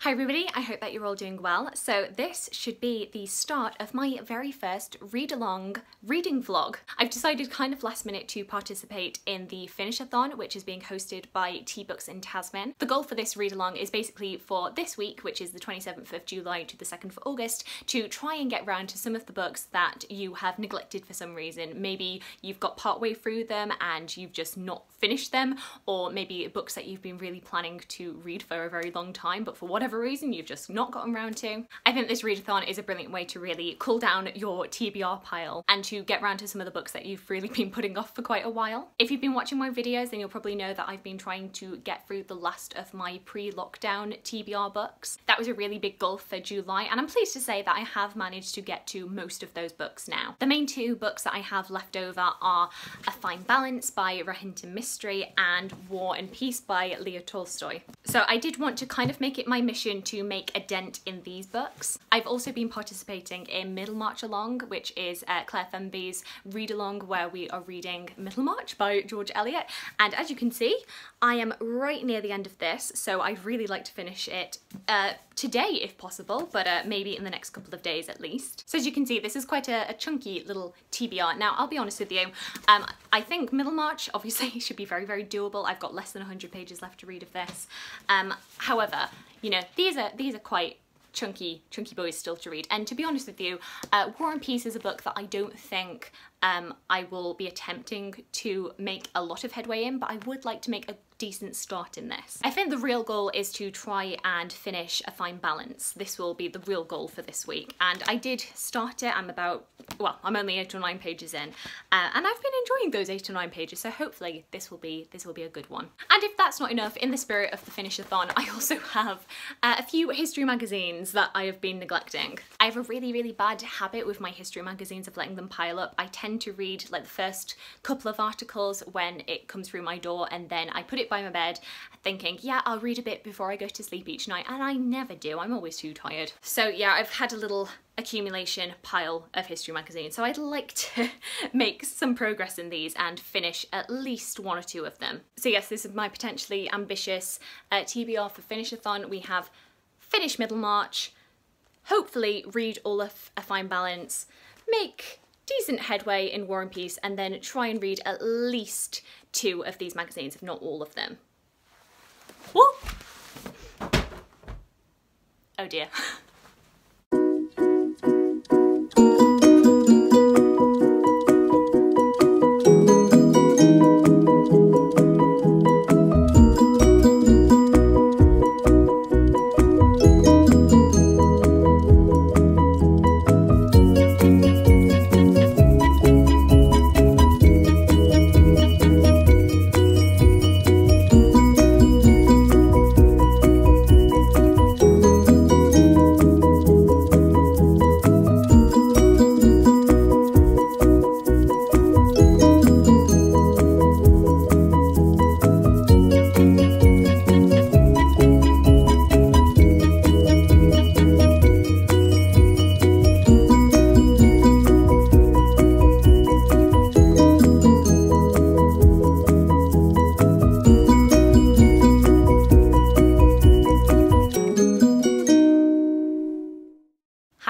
Hi everybody, I hope that you're all doing well. So this should be the start of my very first read-along reading vlog. I've decided kind of last minute to participate in the Finish-a-thon, which is being hosted by Tea Books in Tazmyn. The goal for this read-along is basically for this week, which is the 27th of July to the 2nd of August, to try and get round to some of the books that you have neglected for some reason. Maybe you've got partway through them and you've just not finished them, or maybe books that you've been really planning to read for a very long time, but for whatever whatever reason you've just not gotten around to. I think this readathon is a brilliant way to really cool down your TBR pile and to get round to some of the books that you've really been putting off for quite a while. If you've been watching my videos then you'll probably know that I've been trying to get through the last of my pre-lockdown TBR books. That was a really big goal for July and I'm pleased to say that I have managed to get to most of those books now. The main two books that I have left over are A Fine Balance by Rohinton Mistry and War and Peace by Leo Tolstoy. So I did want to kind of make it my mission mission to make a dent in these books. I've also been participating in Middlemarch Along, which is uh, Claire Fenby's read along where we are reading Middlemarch by George Eliot. And as you can see, I am right near the end of this, so I'd really like to finish it uh, today if possible, but uh, maybe in the next couple of days at least. So as you can see, this is quite a, a chunky little TBR. Now, I'll be honest with you, um, I think Middlemarch obviously should be very, very doable. I've got less than 100 pages left to read of this. Um, however, you know, these are these are quite chunky, chunky boys still to read. And to be honest with you, uh, War and Peace is a book that I don't think um, I will be attempting to make a lot of headway in, but I would like to make a decent start in this. I think the real goal is to try and finish a fine balance. This will be the real goal for this week. And I did start it, I'm about, well, I'm only eight or nine pages in, uh, and I've been enjoying those eight or nine pages, so hopefully this will be this will be a good one. And if that's not enough, in the spirit of the finish-a-thon, I also have uh, a few history magazines that I have been neglecting. I have a really, really bad habit with my history magazines of letting them pile up. I tend to read like the first couple of articles when it comes through my door and then I put it by my bed thinking, yeah, I'll read a bit before I go to sleep each night, and I never do. I'm always too tired. So yeah, I've had a little accumulation pile of history magazines. So I'd like to make some progress in these and finish at least one or two of them. So yes, this is my potentially ambitious uh, TBR for Finish-a-thon. We have finished Middlemarch, hopefully read all of A Fine Balance, make decent headway in War and Peace, and then try and read at least two of these magazines, if not all of them. Whoop! Oh dear.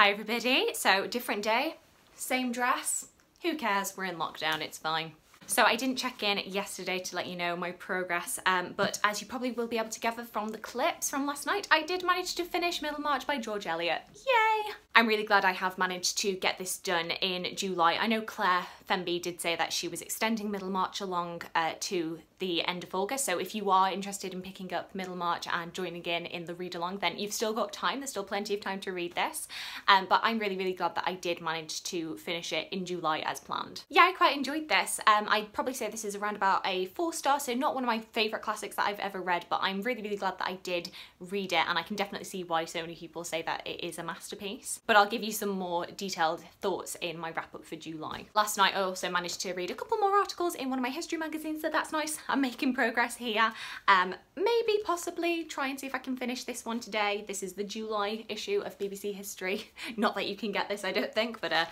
Everybody, so different day, same dress, who cares, we're in lockdown, it's fine. So I didn't check in yesterday to let you know my progress, um, but as you probably will be able to gather from the clips from last night, I did manage to finish Middlemarch by George Eliot. Yay! I'm really glad I have managed to get this done in July. I know Claire Fenby did say that she was extending Middlemarch along uh, to the end of August. So if you are interested in picking up Middlemarch and joining in in the read along, then you've still got time. There's still plenty of time to read this. Um, but I'm really, really glad that I did manage to finish it in July as planned. Yeah, I quite enjoyed this. Um, I'd probably say this is around about a four star, so not one of my favourite classics that I've ever read, but I'm really, really glad that I did read it. And I can definitely see why so many people say that it is a masterpiece. But I'll give you some more detailed thoughts in my wrap up for July. Last night I also managed to read a couple more articles in one of my history magazines, so that's nice. I'm making progress here. Um, maybe, possibly, try and see if I can finish this one today. This is the July issue of BBC History. Not that you can get this, I don't think, but uh,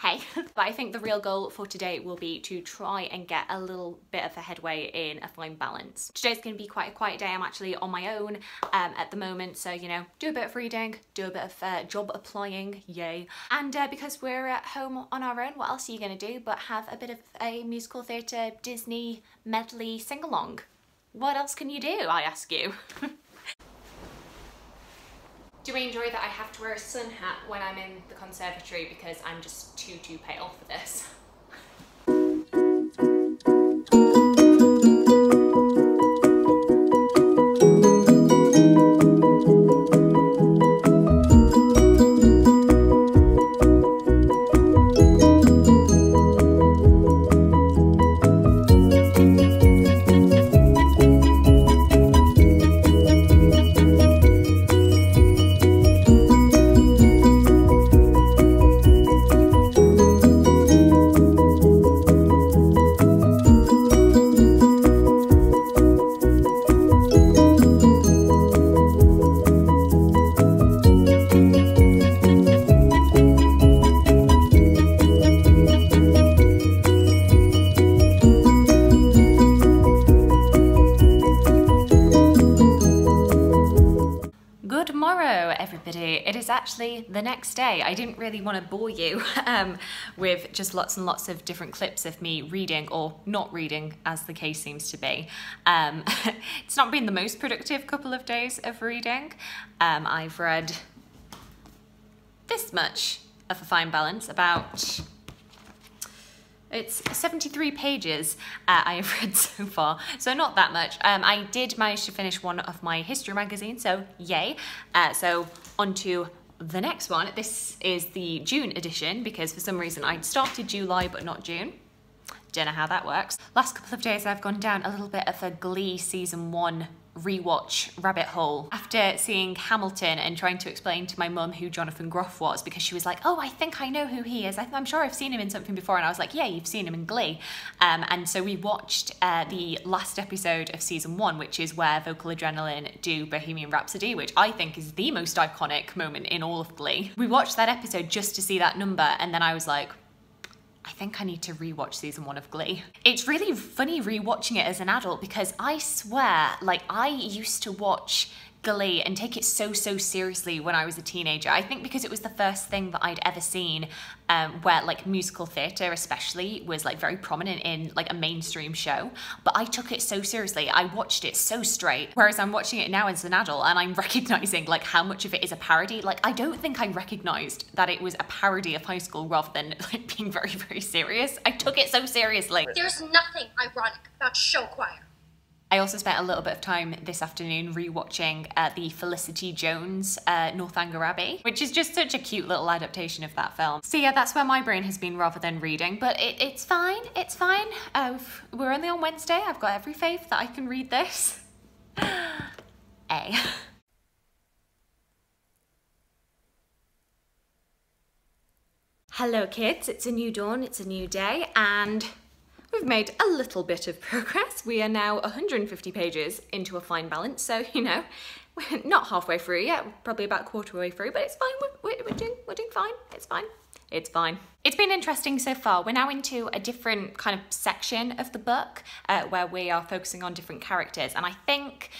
hey. but I think the real goal for today will be to try and get a little bit of a headway in a fine balance. Today's gonna be quite a quiet day. I'm actually on my own um, at the moment. So, you know, do a bit of reading, do a bit of uh, job applying, yay. And uh, because we're at home on our own, what else are you gonna do but have a bit of a musical theatre Disney medley sing-along? What else can you do, I ask you? Do enjoy that I have to wear a sun hat when I'm in the conservatory because I'm just too, too pale for this? Actually the next day. I didn't really want to bore you um, with just lots and lots of different clips of me reading or not reading, as the case seems to be. Um, it's not been the most productive couple of days of reading. Um, I've read this much of a fine balance, about it's 73 pages uh, I have read so far, so not that much. Um, I did manage to finish one of my history magazines, so yay. Uh, so on to the next one, this is the June edition because for some reason I started July but not June. Don't know how that works. Last couple of days I've gone down a little bit of a Glee season one rewatch rabbit hole after seeing Hamilton and trying to explain to my mum who Jonathan Groff was because she was like, oh, I think I know who he is. I am sure I've seen him in something before. And I was like, yeah, you've seen him in Glee. Um, and so we watched uh, the last episode of season one, which is where Vocal Adrenaline do Bohemian Rhapsody, which I think is the most iconic moment in all of Glee. We watched that episode just to see that number. And then I was like, I think I need to rewatch season one of Glee. It's really funny rewatching it as an adult because I swear, like, I used to watch Glee and take it so, so seriously when I was a teenager. I think because it was the first thing that I'd ever seen um, where like musical theatre especially was like very prominent in like a mainstream show. But I took it so seriously. I watched it so straight. Whereas I'm watching it now as an adult and I'm recognizing like how much of it is a parody. Like I don't think I recognized that it was a parody of high school rather than like being very, very serious. I took it so seriously. There's nothing ironic about show choir. I also spent a little bit of time this afternoon rewatching uh, the Felicity Jones uh, Northanger Abbey, which is just such a cute little adaptation of that film. So yeah, that's where my brain has been rather than reading, but it, it's fine, it's fine. Uh, we're only on Wednesday, I've got every faith that I can read this. A. Hello kids, it's a new dawn, it's a new day, and We've made a little bit of progress. We are now 150 pages into a fine balance, so you know, we're not halfway through yet, probably about quarter way through, but it's fine, we're, we're, we're, doing, we're doing fine, it's fine. It's fine. It's been interesting so far. We're now into a different kind of section of the book uh, where we are focusing on different characters. And I think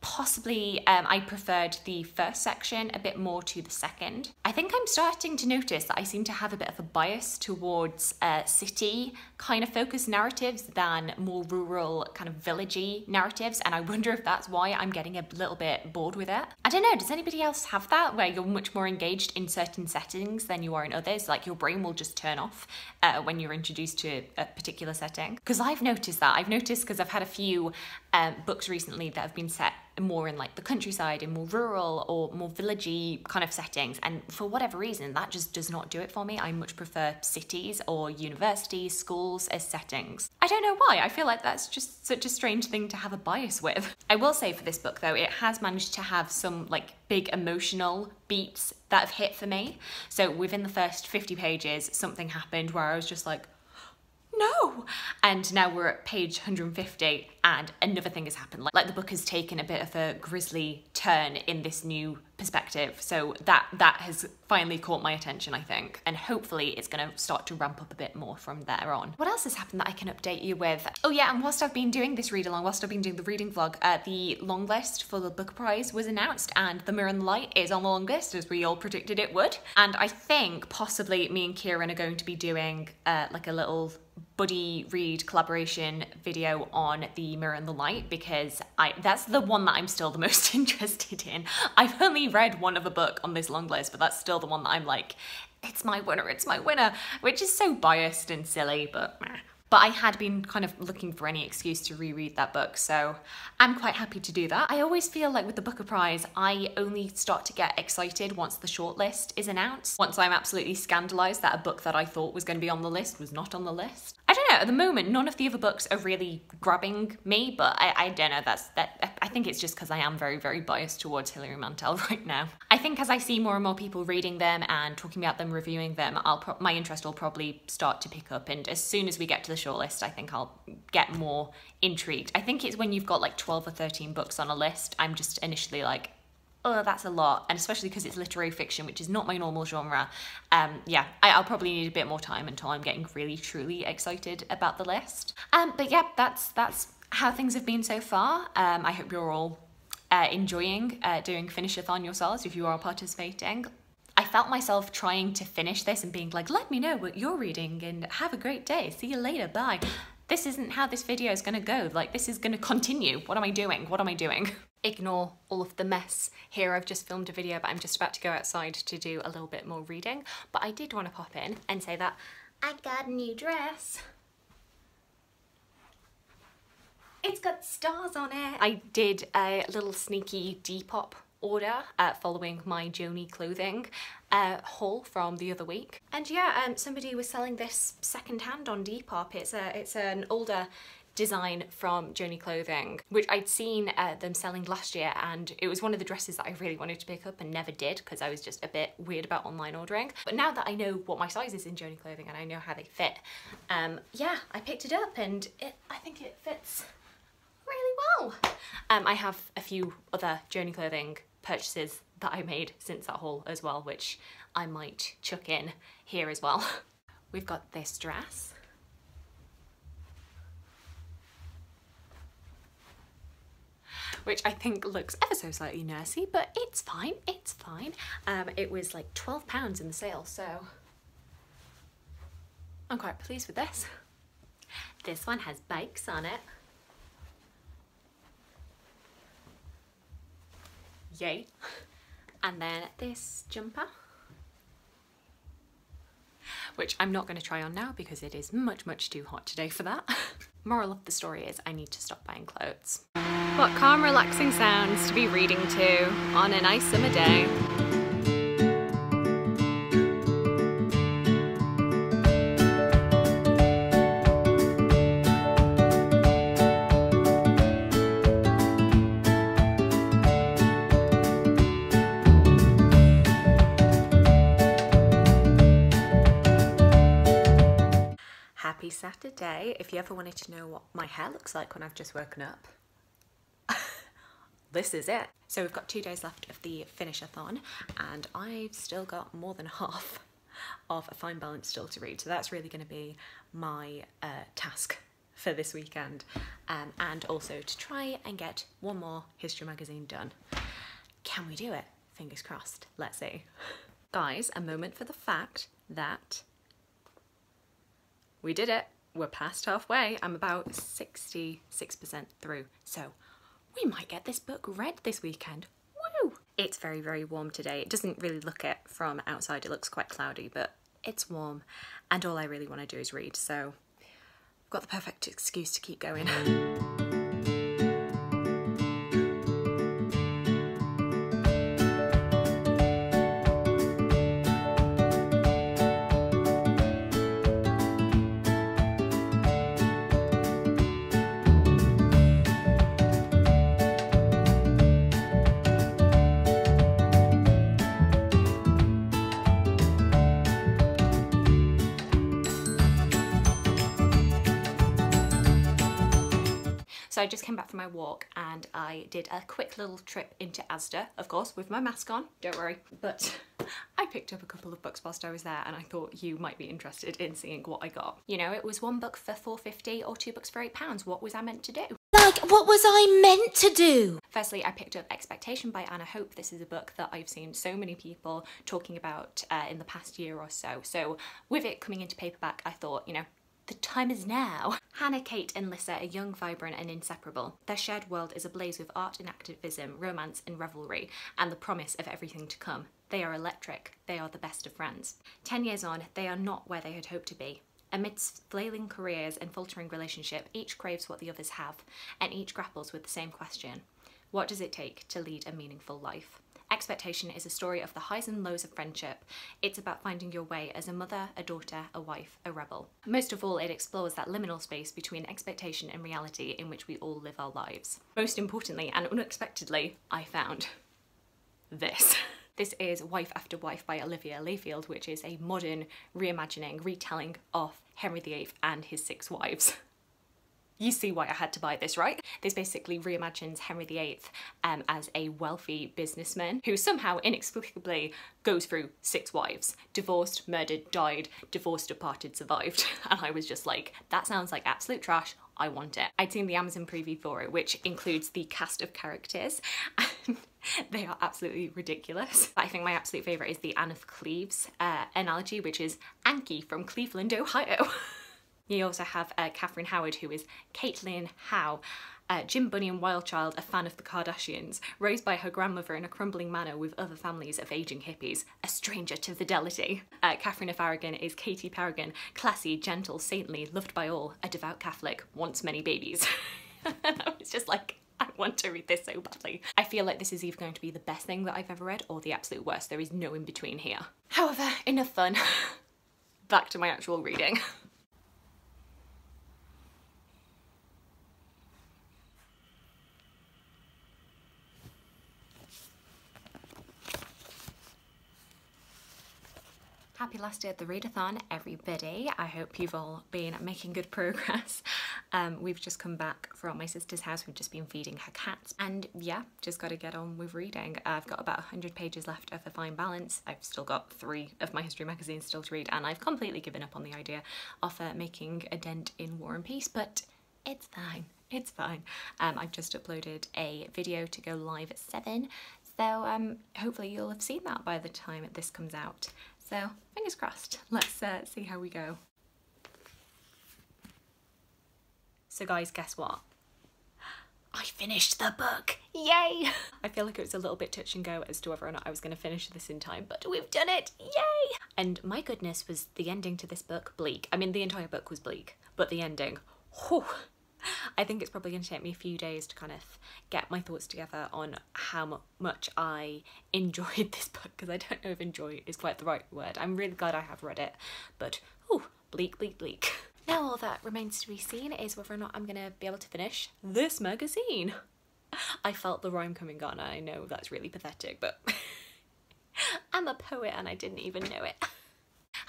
possibly um, I preferred the first section a bit more to the second. I think I'm starting to notice that I seem to have a bit of a bias towards uh, city kind of focused narratives than more rural kind of villagey narratives and I wonder if that's why I'm getting a little bit bored with it. I don't know, does anybody else have that where you're much more engaged in certain settings than you are in others? Like your brain will just turn off uh, when you're introduced to a particular setting? Because I've noticed that. I've noticed because I've had a few um, books recently that have been set more in like the countryside in more rural or more villagey kind of settings. And for whatever reason that just does not do it for me. I much prefer cities or universities schools as settings. I don't know why. I feel like that's just such a strange thing to have a bias with. I will say for this book though it has managed to have some like big emotional beats that have hit for me. So within the first 50 pages something happened where i was just like no and now we're at page 150 and another thing has happened. Like, like the book has taken a bit of a grisly turn in this new perspective. So that that has finally caught my attention, I think. And hopefully it's gonna start to ramp up a bit more from there on. What else has happened that I can update you with? Oh yeah, and whilst I've been doing this read along, whilst I've been doing the reading vlog, uh, the long list for the Booker prize was announced and The Mirror and the Light is on the long list as we all predicted it would. And I think possibly me and Kieran are going to be doing uh, like a little buddy read collaboration video on the mirror and the light because I that's the one that I'm still the most interested in. I've only read one of a book on this long list, but that's still the one that I'm like, it's my winner, it's my winner, which is so biased and silly, but meh. But I had been kind of looking for any excuse to reread that book, so I'm quite happy to do that. I always feel like with the Booker Prize, I only start to get excited once the shortlist is announced. Once I'm absolutely scandalised that a book that I thought was going to be on the list was not on the list. I don't know, at the moment, none of the other books are really grabbing me, but I, I don't know, that's that. I think it's just because I am very, very biased towards Hilary Mantel right now. I think as I see more and more people reading them and talking about them, reviewing them, I'll my interest will probably start to pick up, and as soon as we get to the shortlist, I think I'll get more intrigued. I think it's when you've got like 12 or 13 books on a list, I'm just initially like, oh, that's a lot. And especially because it's literary fiction, which is not my normal genre. Um, yeah, I, will probably need a bit more time until I'm getting really, truly excited about the list. Um, but yeah, that's, that's how things have been so far. Um, I hope you're all uh, enjoying uh, doing Finishathon yourselves if you are participating. I felt myself trying to finish this and being like, let me know what you're reading and have a great day. See you later. Bye. This isn't how this video is to go. Like, this is to continue. What am I doing? What am I doing? Ignore all of the mess here. I've just filmed a video, but I'm just about to go outside to do a little bit more reading. But I did want to pop in and say that I got a new dress. It's got stars on it. I did a little sneaky Depop order uh, following my Joanie clothing uh, haul from the other week. And yeah, um, somebody was selling this secondhand on Depop. It's a it's an older design from Joanie Clothing, which I'd seen uh, them selling last year and it was one of the dresses that I really wanted to pick up and never did because I was just a bit weird about online ordering. But now that I know what my size is in Joanie Clothing and I know how they fit, um, yeah, I picked it up and it, I think it fits really well. Um, I have a few other Joanie Clothing purchases that I made since that haul as well, which I might chuck in here as well. We've got this dress. Which I think looks ever so slightly nursey, but it's fine, it's fine. Um, it was like £12 in the sale, so I'm quite pleased with this. This one has bikes on it. Yay. And then this jumper, which I'm not going to try on now because it is much, much too hot today for that. Moral of the story is I need to stop buying clothes. What calm, relaxing sounds to be reading to on a nice summer day. Saturday, if you ever wanted to know what my hair looks like when I've just woken up, this is it. So we've got two days left of the finish-a-thon and I've still got more than half of a fine balance still to read. So that's really going to be my uh, task for this weekend um, and also to try and get one more history magazine done. Can we do it? Fingers crossed. Let's see. Guys, a moment for the fact that we did it. We're past halfway. I'm about 66% through. So we might get this book read this weekend. Woo! It's very, very warm today. It doesn't really look it from outside. It looks quite cloudy, but it's warm. And all I really want to do is read. So I've got the perfect excuse to keep going. So I just came back from my walk and I did a quick little trip into Asda, of course, with my mask on, don't worry. But I picked up a couple of books whilst I was there and I thought you might be interested in seeing what I got. You know, it was one book for 4.50 or two books for eight pounds. What was I meant to do? Like, what was I meant to do? Firstly, I picked up Expectation by Anna Hope. This is a book that I've seen so many people talking about uh, in the past year or so. So with it coming into paperback, I thought, you know, the time is now. Hannah, Kate and Lissa are young, vibrant and inseparable. Their shared world is ablaze with art and activism, romance and revelry, and the promise of everything to come. They are electric. They are the best of friends. Ten years on, they are not where they had hoped to be. Amidst flailing careers and faltering relationship, each craves what the others have, and each grapples with the same question. What does it take to lead a meaningful life? Expectation is a story of the highs and lows of friendship. It's about finding your way as a mother, a daughter, a wife, a rebel. Most of all, it explores that liminal space between expectation and reality in which we all live our lives. Most importantly and unexpectedly, I found this. This is Wife After Wife by Olivia Hayfield, which is a modern reimagining, retelling of Henry VIII and his six wives. You see why I had to buy this, right? This basically reimagines Henry VIII um, as a wealthy businessman who somehow inexplicably goes through six wives. Divorced, murdered, died, divorced, departed, survived. And I was just like, that sounds like absolute trash. I want it. I'd seen the Amazon preview for it, which includes the cast of characters. And they are absolutely ridiculous. I think my absolute favourite is the Anne of Cleves uh, analogy, which is Anki from Cleveland, Ohio. You also have uh, Catherine Howard, who is Caitlin Howe. Uh, Jim and Wildchild, a fan of the Kardashians, raised by her grandmother in a crumbling manor with other families of aging hippies, a stranger to fidelity. Uh, Catherine of Aragon is Katie Paragon, classy, gentle, saintly, loved by all, a devout Catholic, wants many babies. I was just like, I want to read this so badly. I feel like this is either going to be the best thing that I've ever read or the absolute worst. There is no in between here. However, enough fun. Back to my actual reading. Happy last day of the readathon, everybody. I hope you've all been making good progress. Um, we've just come back from my sister's house. We've just been feeding her cats. And yeah, just got to get on with reading. I've got about 100 pages left of A Fine Balance. I've still got three of my history magazines still to read. And I've completely given up on the idea of uh, making a dent in War and Peace. But it's fine. It's fine. Um, I've just uploaded a video to go live at 7. So um, hopefully you'll have seen that by the time this comes out. So fingers crossed. Let's uh, see how we go. So guys, guess what? I finished the book! Yay! I feel like it was a little bit touch and go as to whether or not I was going to finish this in time, but we've done it! Yay! And my goodness, was the ending to this book bleak. I mean, the entire book was bleak, but the ending, whew, I think it's probably going to take me a few days to kind of get my thoughts together on how much I enjoyed this book because I don't know if enjoy is quite the right word. I'm really glad I have read it, but oh, bleak, bleak, bleak. Now all that remains to be seen is whether or not I'm going to be able to finish this magazine. I felt the rhyme coming on. I know that's really pathetic, but I'm a poet and I didn't even know it.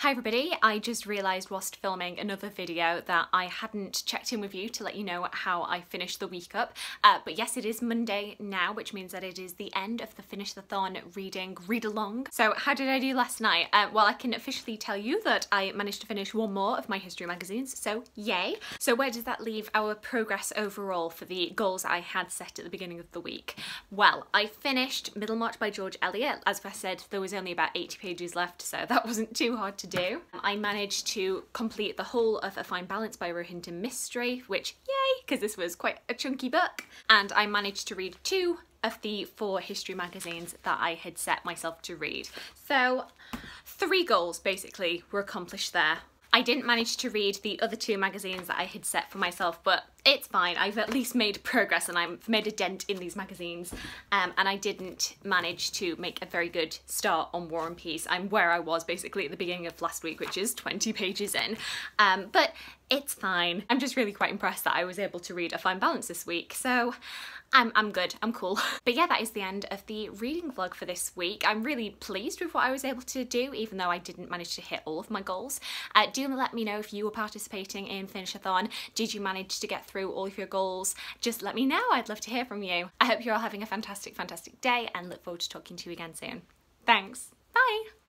Hi everybody, I just realised whilst filming another video that I hadn't checked in with you to let you know how I finished the week up. Uh, but yes, it is Monday now, which means that it is the end of the Finish the Thon reading read along. So how did I do last night? Uh, well, I can officially tell you that I managed to finish one more of my history magazines, so yay. So where does that leave our progress overall for the goals I had set at the beginning of the week? Well, I finished Middlemarch by George Eliot. As I said, there was only about 80 pages left, so that wasn't too hard to do. I managed to complete the whole of A Fine Balance by Rohinton Mistry, which yay, because this was quite a chunky book. And I managed to read two of the four history magazines that I had set myself to read. So three goals basically were accomplished there. I didn't manage to read the other two magazines that I had set for myself, but it's fine. I've at least made progress and I've made a dent in these magazines. Um, and I didn't manage to make a very good start on War and Peace. I'm where I was basically at the beginning of last week, which is 20 pages in. Um, but It's fine. I'm just really quite impressed that I was able to read A Fine Balance this week, so I'm, I'm good, I'm cool. But yeah, that is the end of the reading vlog for this week. I'm really pleased with what I was able to do, even though I didn't manage to hit all of my goals. Uh, do let me know if you were participating in Finish-a-thon. Did you manage to get through all of your goals? Just let me know, I'd love to hear from you. I hope you're all having a fantastic, fantastic day and look forward to talking to you again soon. Thanks, bye!